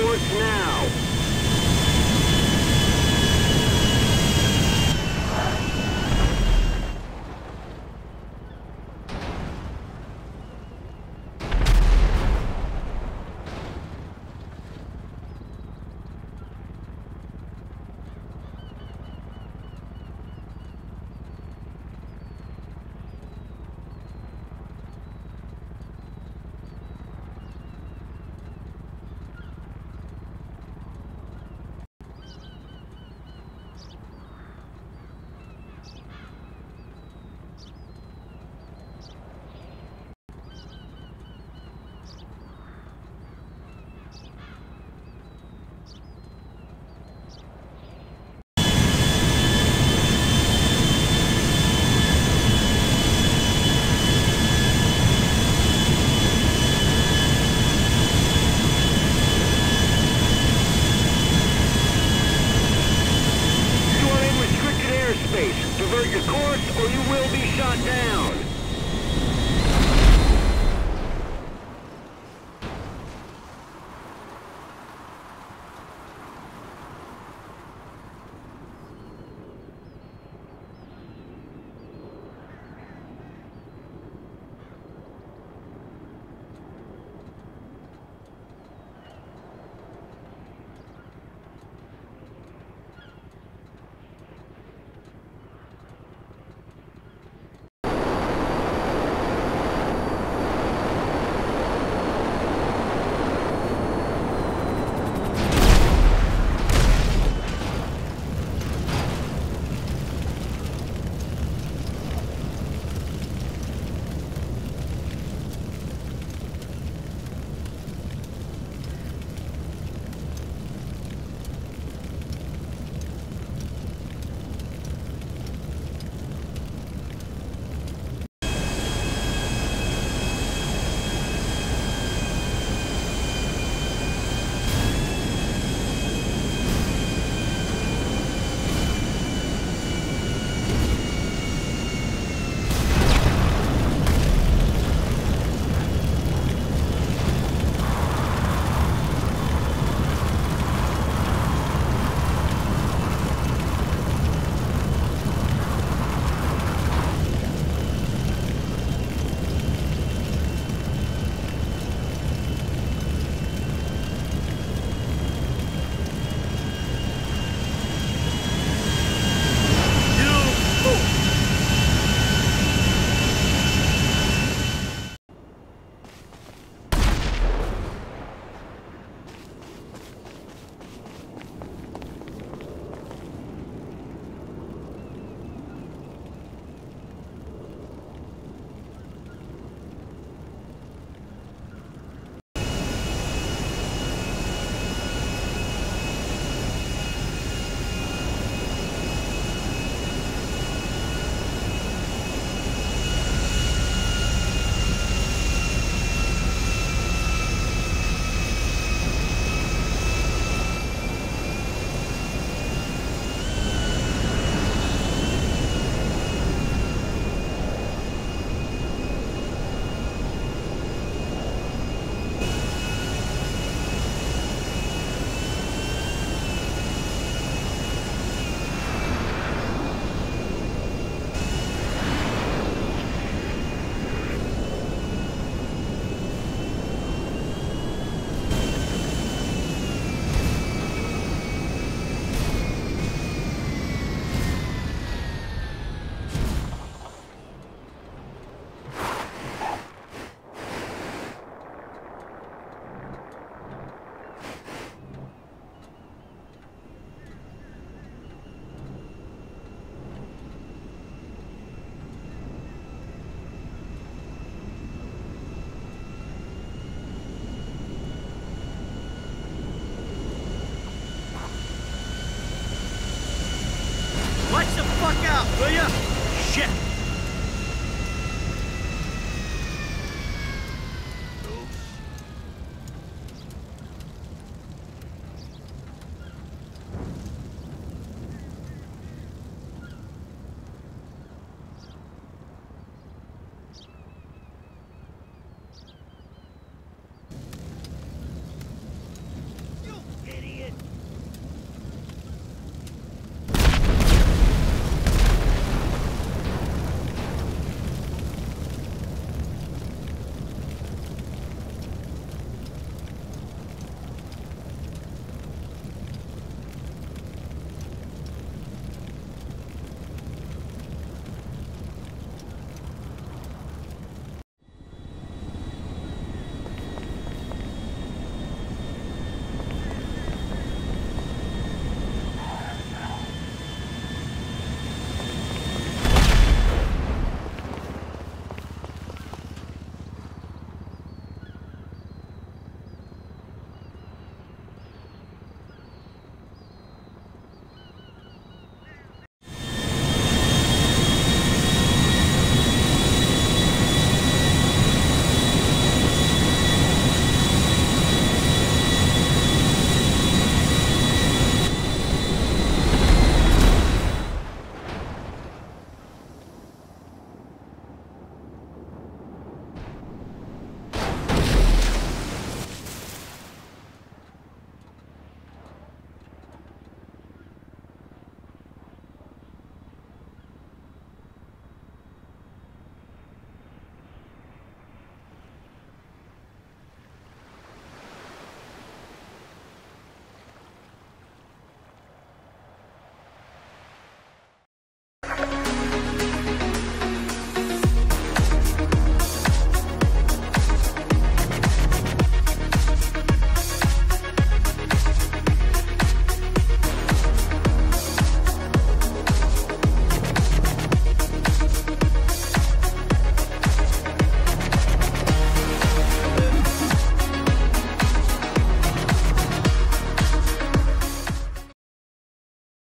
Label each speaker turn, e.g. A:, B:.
A: course now. Divert your course or you will be shot down. the fuck out, will ya? Shit!